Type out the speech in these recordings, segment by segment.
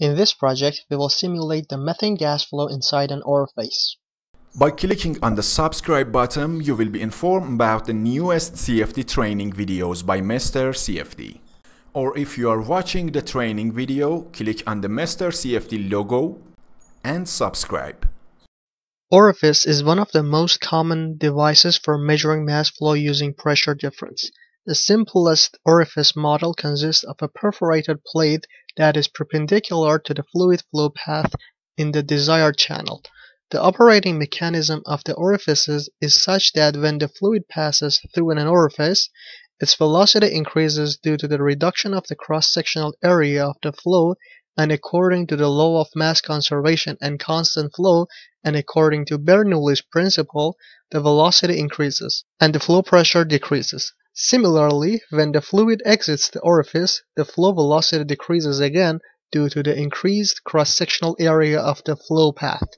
In this project, we will simulate the methane gas flow inside an orifice. By clicking on the subscribe button, you will be informed about the newest CFD training videos by Mr. CFD. Or if you are watching the training video, click on the Mr. CFD logo and subscribe. Orifice is one of the most common devices for measuring mass flow using pressure difference. The simplest orifice model consists of a perforated plate that is perpendicular to the fluid flow path in the desired channel. The operating mechanism of the orifices is such that when the fluid passes through an orifice, its velocity increases due to the reduction of the cross-sectional area of the flow and according to the law of mass conservation and constant flow and according to Bernoulli's principle, the velocity increases and the flow pressure decreases. Similarly, when the fluid exits the orifice, the flow velocity decreases again due to the increased cross-sectional area of the flow path,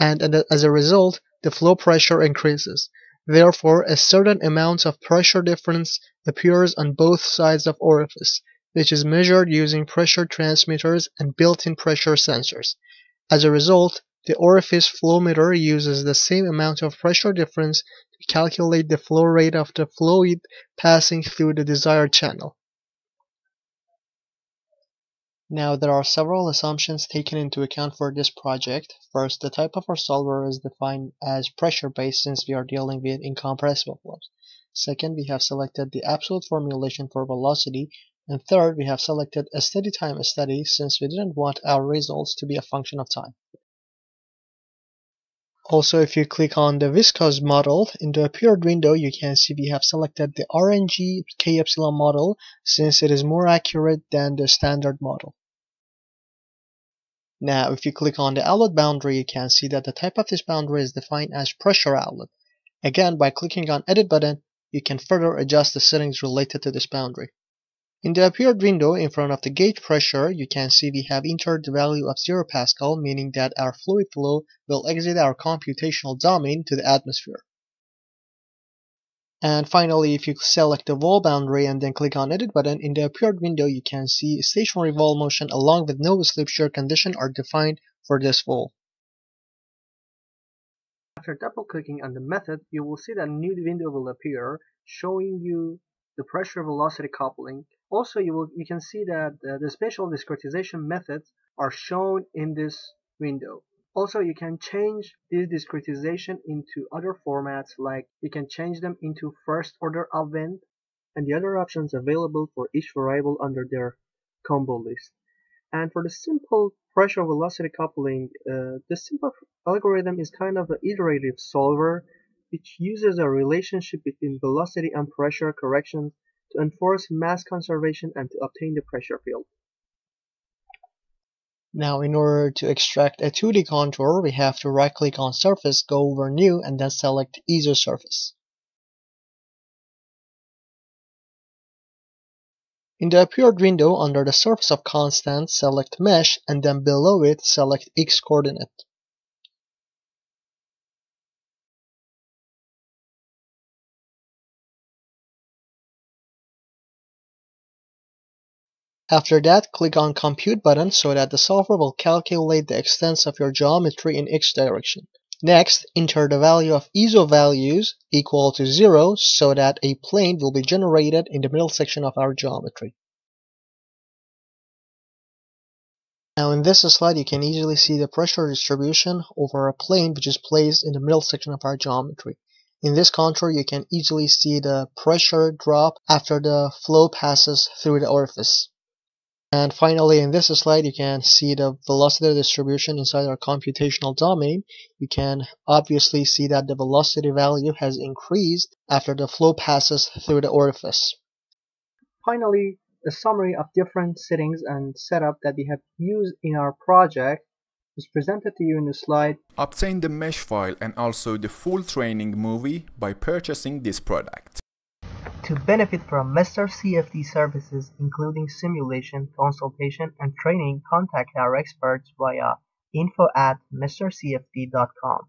and as a result, the flow pressure increases. Therefore, a certain amount of pressure difference appears on both sides of orifice, which is measured using pressure transmitters and built-in pressure sensors. As a result, the orifice flow meter uses the same amount of pressure difference calculate the flow rate of the fluid passing through the desired channel. Now there are several assumptions taken into account for this project. First, the type of our solver is defined as pressure-based since we are dealing with incompressible flows. Second, we have selected the absolute formulation for velocity. And third, we have selected a steady time study since we didn't want our results to be a function of time. Also, if you click on the viscous model, in the appeared window, you can see we have selected the RNG K epsilon model since it is more accurate than the standard model. Now, if you click on the outlet boundary, you can see that the type of this boundary is defined as pressure outlet. Again, by clicking on Edit button, you can further adjust the settings related to this boundary. In the appeared window in front of the gauge pressure, you can see we have entered the value of 0 Pascal, meaning that our fluid flow will exit our computational domain to the atmosphere. And finally, if you select the wall boundary and then click on Edit button, in the appeared window you can see stationary wall motion along with no slip shear condition are defined for this wall. After double clicking on the method, you will see that a new window will appear showing you the pressure velocity coupling also, you, will, you can see that uh, the spatial discretization methods are shown in this window. Also, you can change this discretization into other formats like you can change them into first order upwind and the other options available for each variable under their combo list. And for the simple pressure velocity coupling, uh, the simple algorithm is kind of an iterative solver which uses a relationship between velocity and pressure corrections to enforce mass conservation and to obtain the pressure field. Now in order to extract a 2D contour, we have to right click on surface, go over new and then select isosurface. In the appeared window under the surface of constant, select mesh and then below it select x coordinate. After that, click on Compute button so that the software will calculate the extents of your geometry in x direction. Next, enter the value of iso values equal to 0 so that a plane will be generated in the middle section of our geometry. Now in this slide you can easily see the pressure distribution over a plane which is placed in the middle section of our geometry. In this contour you can easily see the pressure drop after the flow passes through the orifice. And finally, in this slide, you can see the velocity distribution inside our computational domain. You can obviously see that the velocity value has increased after the flow passes through the orifice. Finally, a summary of different settings and setup that we have used in our project is presented to you in the slide. Obtain the mesh file and also the full training movie by purchasing this product. To benefit from Mr. CFD services including simulation, consultation, and training, contact our experts via info at mrcfd.com.